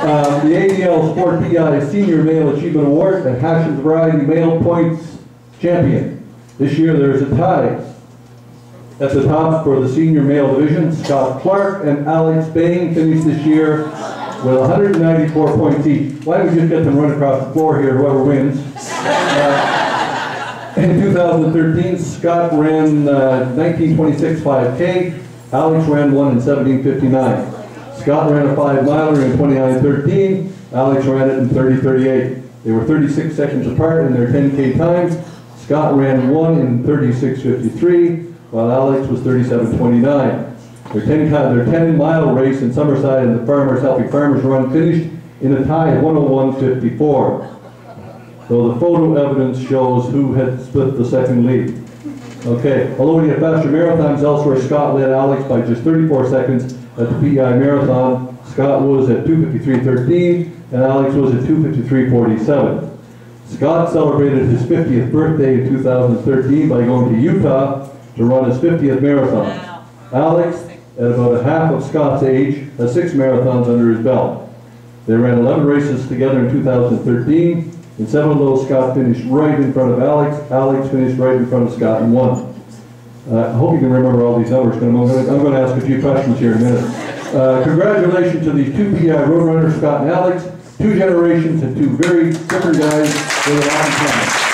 Um, the ADL Sport PI Senior Male Achievement Award and Hashem's Variety Male Points Champion. This year there is a tie. At the top for the senior male division, Scott Clark and Alex Bain finished this year with 194 points each. Why don't we just get them run across the floor here, whoever wins. Uh, In 2013, Scott ran uh, 1926 5K, Alex ran one in 1759. Scott ran a five miler in 2913, Alex ran it in 3038. They were 36 seconds apart in their 10K times. Scott ran one in 3653, while Alex was 3729. Their 10, ki- their 10 mile race in Summerside and the Farmers Healthy Farmers Run finished in a tie of 101.54. So the photo evidence shows who had split the second lead. Okay, although we have faster marathons elsewhere, Scott led Alex by just 34 seconds at the PEI Marathon. Scott was at 2:53.13 and Alex was at 2:53.47. Scott celebrated his 50th birthday in 2013 by going to Utah to run his 50th marathon. Wow. Alex, at about a half of Scott's age, has six marathons under his belt. They ran 11 races together in 2013. In seven of those, Scott finished right in front of Alex. Alex finished right in front of Scott and won. Uh, I hope you can remember all these numbers, I'm going to, I'm going to ask a few questions here in a minute. Uh, congratulations to these two PI road runners, Scott and Alex, two generations and two very different guys with a long time.